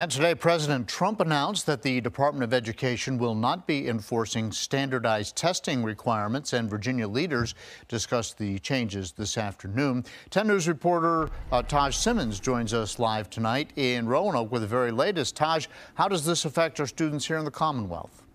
And today, President Trump announced that the Department of Education will not be enforcing standardized testing requirements, and Virginia leaders discussed the changes this afternoon. 10 News reporter uh, Taj Simmons joins us live tonight in Roanoke with the very latest. Taj, how does this affect our students here in the Commonwealth?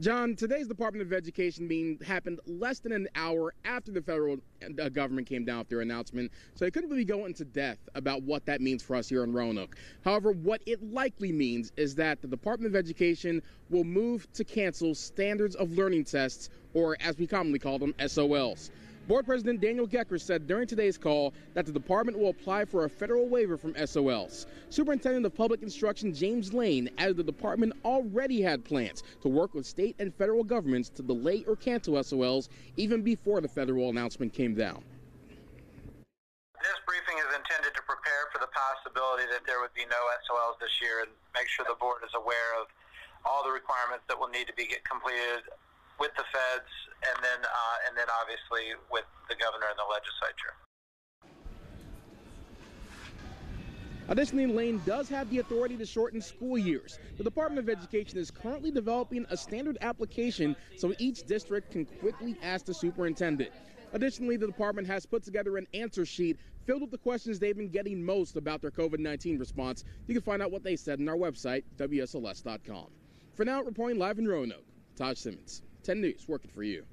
John, today's Department of Education meeting happened less than an hour after the federal uh, government came down with their announcement, so they couldn't really go into depth about what that means for us here in Roanoke. However, what it likely means is that the Department of Education will move to cancel standards of learning tests, or as we commonly call them, SOLs. Board President Daniel Gecker said during today's call that the department will apply for a federal waiver from SOLs. Superintendent of Public Instruction James Lane added the department already had plans to work with state and federal governments to delay or cancel SOLs even before the federal announcement came down. This briefing is intended to prepare for the possibility that there would be no SOLs this year and make sure the board is aware of all the requirements that will need to be completed with the feds, then uh, and then obviously with the governor and the legislature. Additionally, Lane does have the authority to shorten school years. The Department of Education is currently developing a standard application so each district can quickly ask the superintendent. Additionally, the department has put together an answer sheet filled with the questions they've been getting most about their COVID 19 response. You can find out what they said on our website, WSLS.com. For now, reporting live in Roanoke, Taj Simmons. 10 News, working for you.